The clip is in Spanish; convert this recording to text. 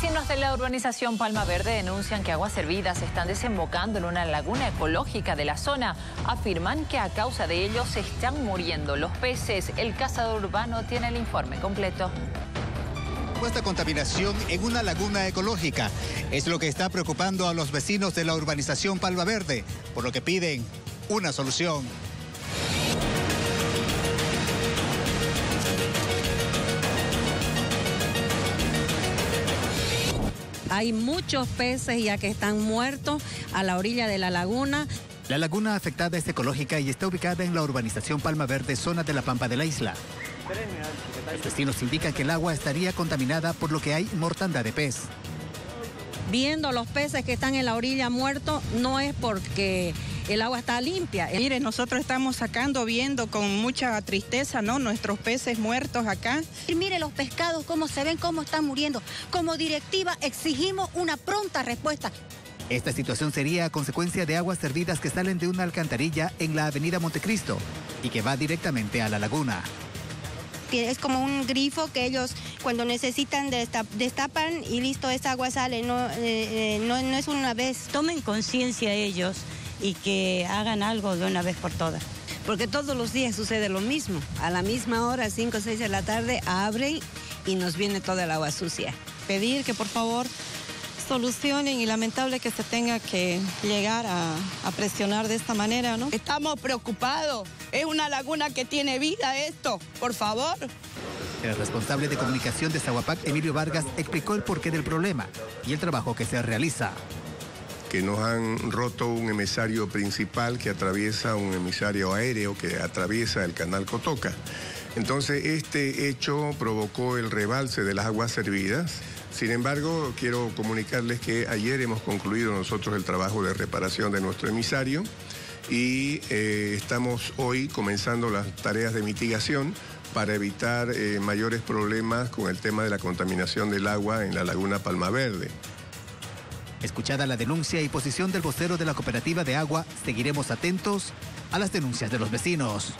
Vecinos de la urbanización Palma Verde denuncian que aguas servidas están desembocando en una laguna ecológica de la zona. Afirman que a causa de ello se están muriendo los peces. El cazador urbano tiene el informe completo. Esta contaminación en una laguna ecológica es lo que está preocupando a los vecinos de la urbanización Palma Verde, por lo que piden una solución. Hay muchos peces ya que están muertos a la orilla de la laguna. La laguna afectada es ecológica y está ubicada en la urbanización Palma Verde, zona de la Pampa de la isla. Los vecinos indican que el agua estaría contaminada por lo que hay mortandad de pez. Viendo los peces que están en la orilla muertos, no es porque el agua está limpia. Mire, nosotros estamos sacando, viendo con mucha tristeza, ¿no? Nuestros peces muertos acá. Y mire los pescados, cómo se ven, cómo están muriendo. Como directiva exigimos una pronta respuesta. Esta situación sería a consecuencia de aguas servidas que salen de una alcantarilla en la avenida Montecristo y que va directamente a la laguna. Es como un grifo que ellos cuando necesitan destapan y listo, esa agua sale, no, eh, eh, no, no es una vez. Tomen conciencia ellos y que hagan algo de una vez por todas. Porque todos los días sucede lo mismo. A la misma hora, 5 o 6 de la tarde, abren y nos viene toda el agua sucia. Pedir que por favor solucionen y lamentable que se tenga que llegar a, a, presionar de esta manera, ¿no? Estamos preocupados. Es una laguna que tiene vida esto, por favor. El responsable de comunicación de Zahuapac, Emilio Vargas, explicó el porqué del problema y el trabajo que se realiza que nos han roto un emisario principal que atraviesa un emisario aéreo que atraviesa el canal Cotoca. Entonces, este hecho provocó el rebalse de las aguas servidas. Sin embargo, quiero comunicarles que ayer hemos concluido nosotros el trabajo de reparación de nuestro emisario y eh, estamos hoy comenzando las tareas de mitigación para evitar eh, mayores problemas con el tema de la contaminación del agua en la laguna Palma Verde. Escuchada la denuncia y posición del vocero de la cooperativa de agua, seguiremos atentos a las denuncias de los vecinos.